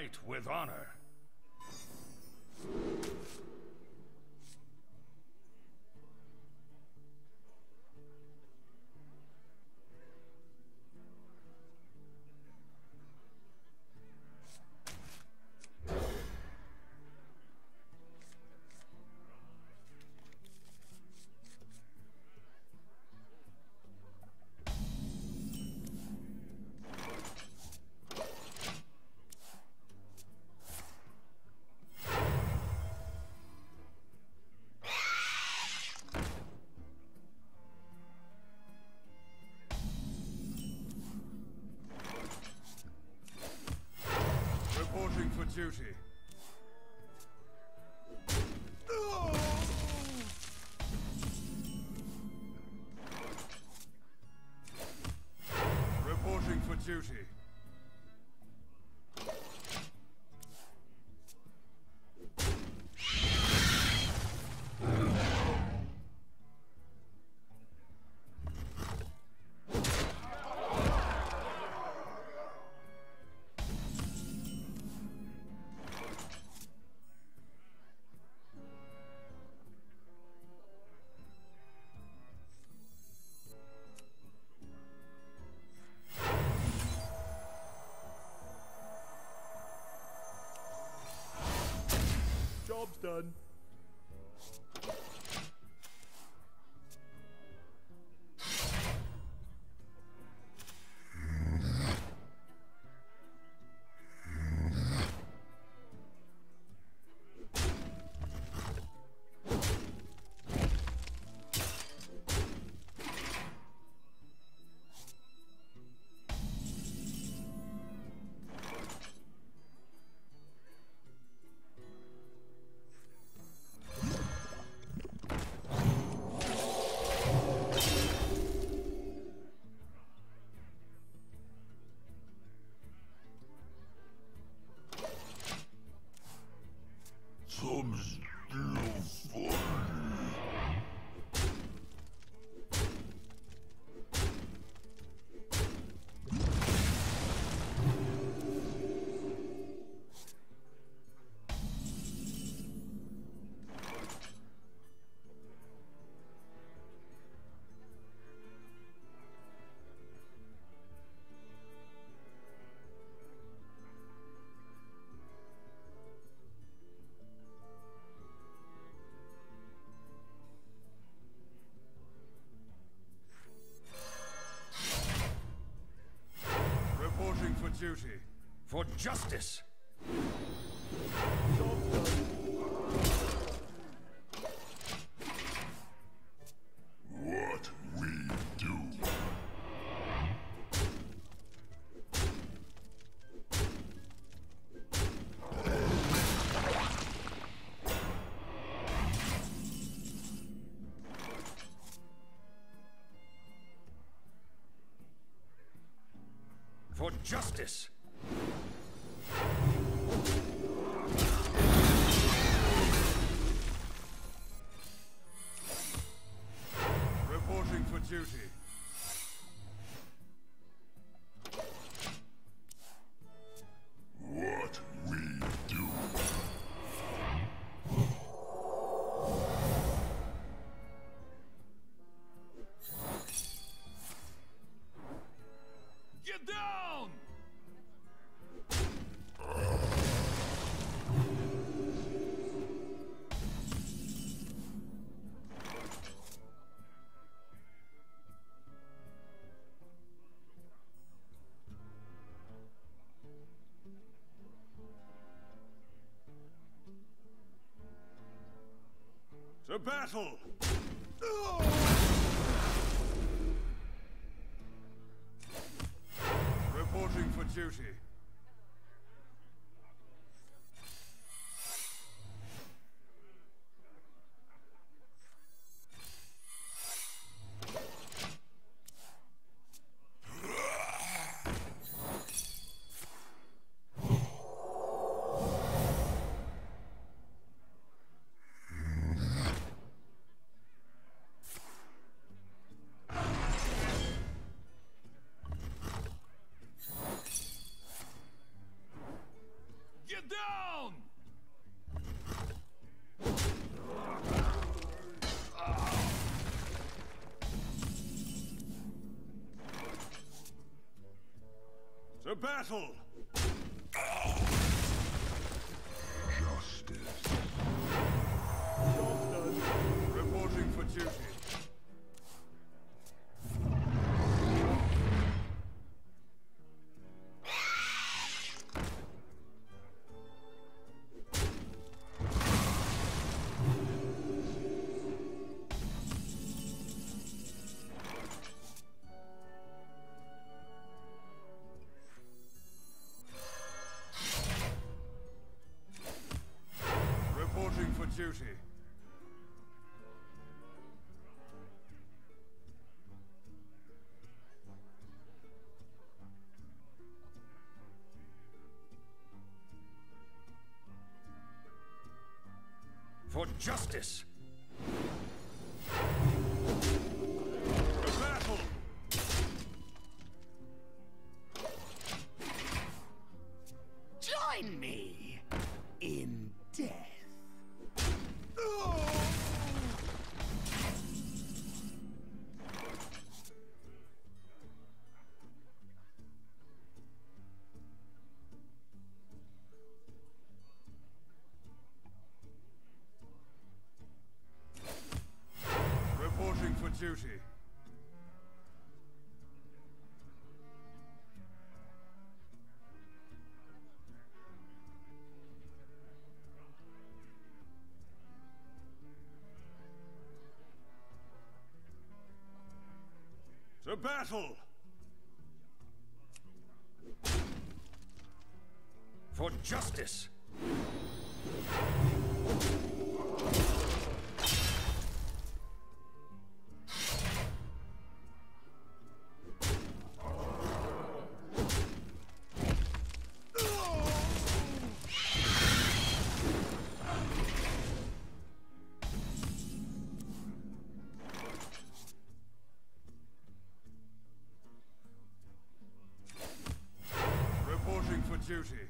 fight with honor. done. for justice. justice. battle! Reporting for duty. Battle! Justice. Reporting for duty. For duty. For justice! Battle! For justice! Duty.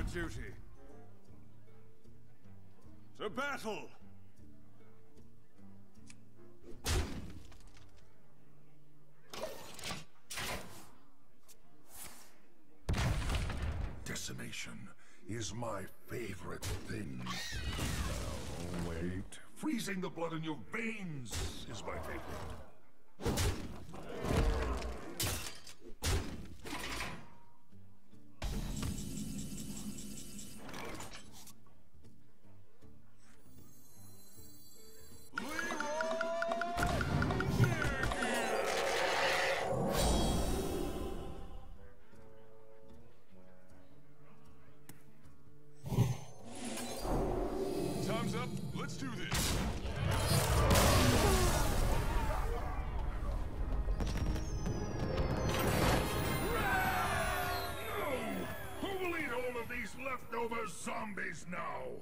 For duty. To battle! Decimation is my favorite thing. Wait. Freezing the blood in your veins is my favorite. These leftover zombies now?